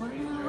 What am I?